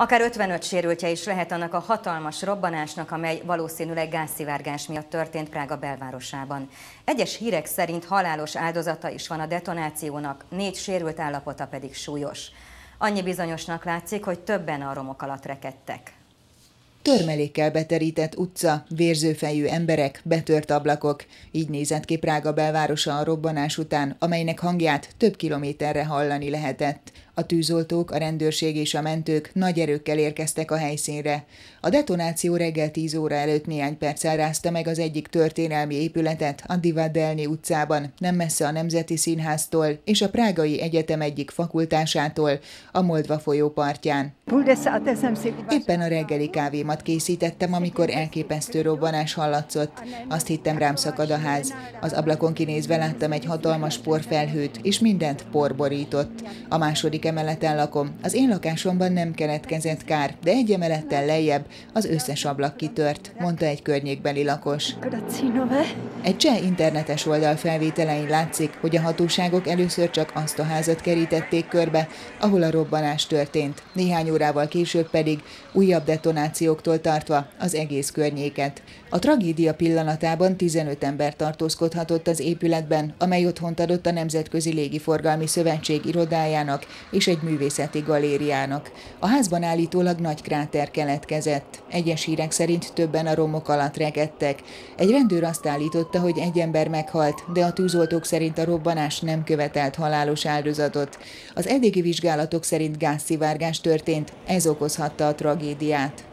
Akár 55 sérültje is lehet annak a hatalmas robbanásnak, amely valószínűleg gázszivárgás miatt történt Prága belvárosában. Egyes hírek szerint halálos áldozata is van a detonációnak, négy sérült állapota pedig súlyos. Annyi bizonyosnak látszik, hogy többen a romok alatt rekedtek. Törmelékkel beterített utca, vérzőfejű emberek, betört ablakok. Így nézett ki Prága belvárosa a robbanás után, amelynek hangját több kilométerre hallani lehetett. A tűzoltók, a rendőrség és a mentők nagy erőkkel érkeztek a helyszínre. A detonáció reggel 10 óra előtt néhány perccel rázta meg az egyik történelmi épületet a Divadelni utcában, nem messze a Nemzeti Színháztól és a Prágai Egyetem egyik fakultásától, a Moldva folyó partján. Éppen a reggeli kávémat készítettem, amikor elképesztő robbanás hallatszott. Azt hittem rám szakad a ház. Az ablakon kinézve láttam egy hatalmas porfelhőt, és mindent porborított. A második emeleten lakom. Az én lakásomban nem keletkezett kár, de egy emelettel lejjebb az összes ablak kitört, mondta egy környékbeli lakos. Egy cseh internetes oldal felvételein látszik, hogy a hatóságok először csak azt a házat kerítették körbe, ahol a robbanás történt. Néhány órával később pedig újabb detonációktól tartva az egész környéket. A tragédia pillanatában 15 ember tartózkodhatott az épületben, amely otthont adott a Nemzetközi Légiforgalmi Szövetség irodájának és egy művészeti galériának. A házban állítólag nagy kráter keletkezett. Egyes hírek szerint többen a romok alatt rekedtek. Egy rendőr azt állította, hogy egy ember meghalt, de a tűzoltók szerint a robbanás nem követelt halálos áldozatot. Az eddigi vizsgálatok szerint gázszivárgás történt, ez okozhatta a tragédiát.